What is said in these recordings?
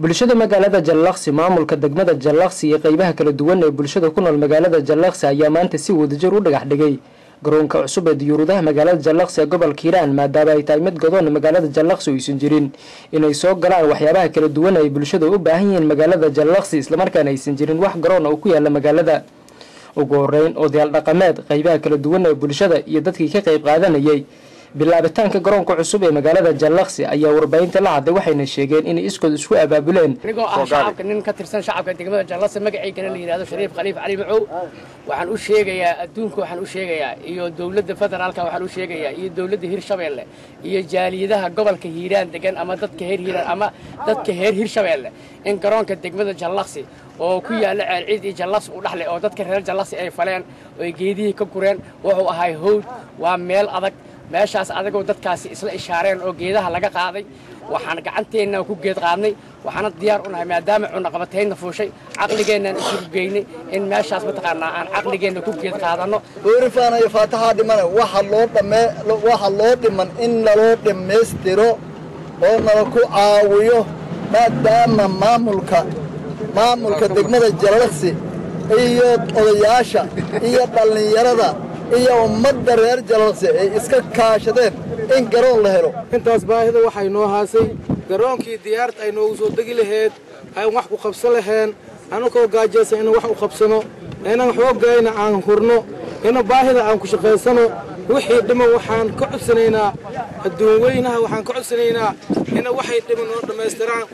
bulshada magaalada jallaqsi maamulka degmada jallaqsi iyo qeybaha kala duwan ee bulshada ku nool magaalada jallaqsi ayaa maanta si wadajir u dhagax dhigay. Garoonka cusub ee diyuuradaha magaalada jallaqsi ee gobolka hiiraan maadaama ay tahay mid godoon magaalada jallaqsi aysan jirin inay soo galaan waxyaabaha kala duwan ay bulshada u baahan yihiin magaalada jallaqsi islamarkaana aysan jirin wax garoon oo ku yaalla magaalada. Ugu horeyn odayaal dhaqameed qeybaha kala duwan ee bulshada iyo dadkii ka qeyb qaadanayay bilaabitaanka garoonka cusub ee magaalada jallaqsi ayaa warbaahinta la hadlay waxayna sheegeen inay iskood isku abaabuleen. Anigoo ah shacabka nin ka tirsan shacabka degmada jallaqsi magaciygana la yidhahdo shariif khaliif cali macow. Waxaan u sheegayaa adduunka waxaan u sheegayaa iyo dowladda federaalka waxaan u sheegayaa iyo dowladda hirshabeelle iyo jaaliyadaha gobolka hiiraan degan ama dadka heer hiiraan ama dadka heer hirshabeelle in garoonka degmada jallaqsi oo ku yaalla ceelciid iyo jallaqsi u dhexleh oo dadka reer jallaqsi ay faleen oo ay geedihii ka gureen wuxuu ahay howd waa meel adag meeshaas adagoo dadkaasi isla ishaareen oo geedaha laga qaaday waxaan gacanteenna ku geed qaadnay waxaana diyaar u nahay maadaama cunaqabataynna fuushay caqligeennaan isugu geynay in meeshaas mataqaanaa aan caqligeenna ku geed qaadanno boorifaan iyo faatahaa dhimana waxa loo dhammee waxa loo dhiman in naloo dhammaystiro oo nala ku caawiyo maadaama maamulka maamulka degmada jallaqsi iyo odayaasha iyo dhallinyarada iyo ummadda reer jallaqsi ay iska kaashadeen in garoon la helo. Intaas baahida waxay noo haasay garoonkii diyaarta ay noogu soo degi laheyd aan wax ku qabsan laheen anukoo gaajaysan inaan wax u qabsano inaan xoogayna aan hurno ina baahida aan ku shaqaysano wixii dhiman waxaan ka codsanaynaa adduun weynaha waxaan ka codsanaynaa ina waxay dhiman noo dhammaystiraan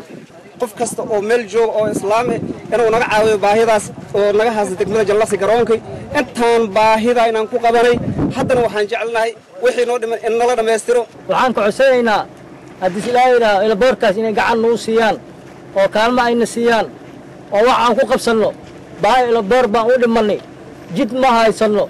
qof kasta oo meel jooga oo islaame inuu naga caawiyo baahidaas oo naga haasa degmada jallaqsi garoonkay intaan baahida inaan ku qabanay haddana waxaan jecelnahay wixii noo dhiman in nala dhammaystiro waxaan ka codsanaynaa haddii ilaahaynaa ilaboorkaas inay gacan nuu siiyaan oo kaalmo ayna siiyaan oo wax aan ku qabsanno baahi ilaboor baan u dhimannay jid ma haysanno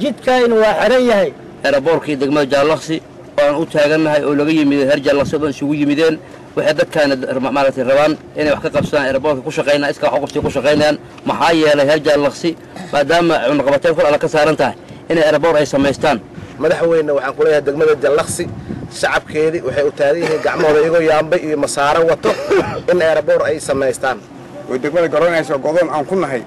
jidkayna waa xidhan yahay. Eraboorkii degmada jallaqsi oo aan u taagannahay oo laga yimid heer jallaqsi oo dhan isugu yimideen waxay dadkaana maaragtay rabaan inay wax ka qabsadaan eraboorka ku shaqaynaa iska wax ku shaqaynayaan maxaa yeelay heer jallaqsi maadaama cunaqabateen kor alla ka saaran tahay inay eraboor ay samaystaan madaxweyne waxaan ku leeyahay degmada jallaqsi shacabkeedii waxay u taagan yihiin gacmahooda iyagoo yaambay iyo masaaro wato in eraboor ay samaystaan oo degmada garoonayso godoon aan ku nahay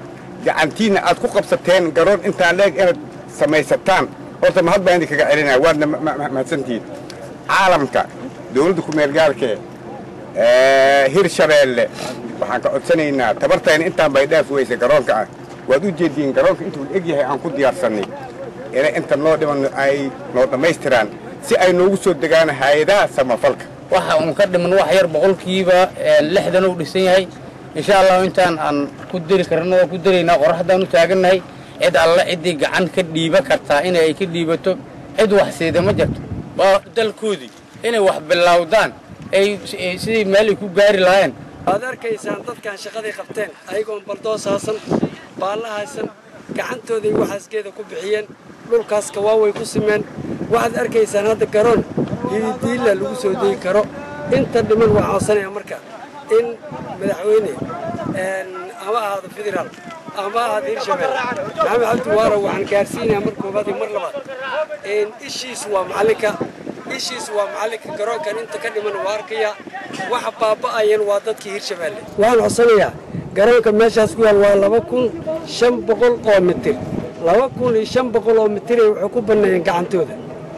gacantiinna aad ku qabsateen garoon intaan leeg inaad samaysataan horta mahad baan idinkaga celinaya waadna mahadsantihiin caalamka dowladda kumeelgaalkee hirshabeelle waxaan ka codsanaynaa tabartayna intaan bay dhaaf weysay garoonka ah. Waad u jeediin garoonka intuu eg yahay aan ku diyaarsannay. Inay inta noo dhiman ay noo dhammaystiraan si ay noogu soo degaan hay'adaha samafalka. Waxa uun ka dhiman wax yar boqolkiiba lixdan uu dhisan yahay. Insha allahu intaan aan ku deri karno waa ku deraynaa qoraxdaan u taagannahay cid alle ciddii gacan ka dhiiba kartaa inay ay ka dhiibato. Cid wax siida ma jirto. Waa dalkoodii inay wax bilowdaan sidii meel ay ku gaari lahaayeen. Waad arkaysaan dadkan shaqaday qabteen ayagoon baldoos haasan baalla haysan gacantooday waxaasgeeda ku bixiyeen dhulkaas kawaaway ku simeen. Waxaad arkaysaan hadda garoon hiidiilla lagu soo degi karo. Inta dhiman waa codsanaya marka. In madaxweyne ama ahaado federaal ama ahaado hirshabelle maxamed cabdi waara waxaan gaarsiinayaa mar koobaad iyo mar labaad. Ishiisu waa macallinka ishiisu waa macallinka garoonkan inta ka dhiman waa arkaya waxa baaba'ayan waa dadkii hirshabelle waxaan codsanayaa garoonka meeshaas ku yaal waa laba kun shan boqol oo mitir. Laba kun iyo shan boqol oo mitiray waxay ku banneeyeen gacantooda.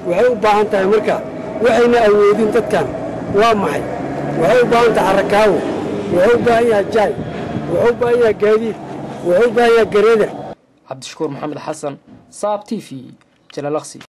Waxay u baahan tahay marka waxayna awoodin dadkan. Waa maxay? Waxay u baahan tahay xarakaawo wuxuu u baahan yahay jaay. Wuxuu u baahan yahay gaadiid. Wuxuu u baahan yahay gareeder cabdishakuur maxamed xasan saab t v jalalaqsi